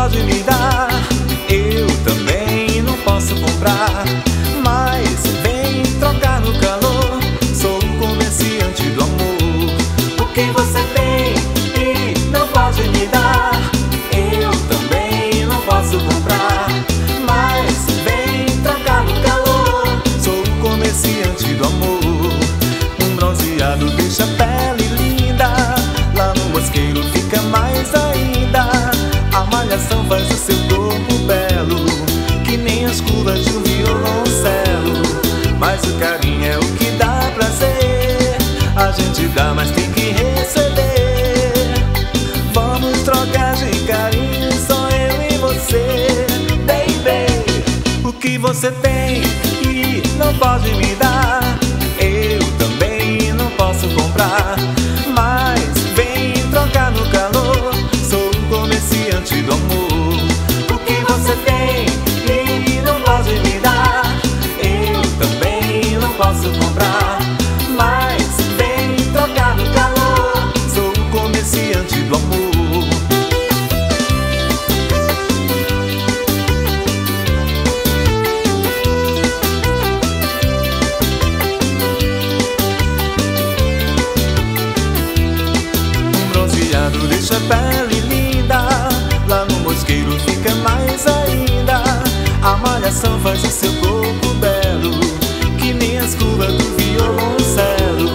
pode me dar, eu também não posso comprar. Mas vem trocar no calor, sou o comerciante do amor. O que você tem? Faz o seu corpo belo Que nem as curvas de um violoncelo. Mas o carinho é o que dá prazer A gente dá, mas tem que receber. Vamos trocar de carinho, só eu e você Baby, o que você tem e não pode me deixa a pele linda Lá no mosqueiro fica mais ainda. A malhação faz o seu corpo belo Que nem as curvas do violoncelo.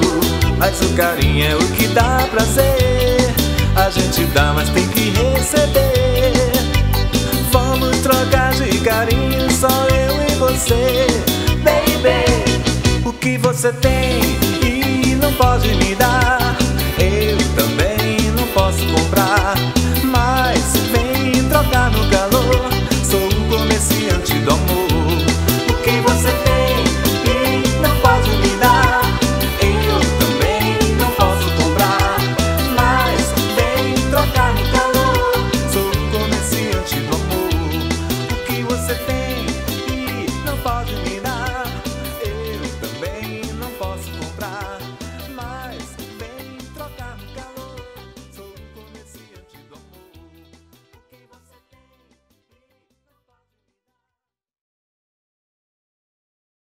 Mas o carinho é o que dá prazer A gente dá, mas tem que receber. Vamos trocar de carinho, só eu e você Baby, o que você tem e não pode me dar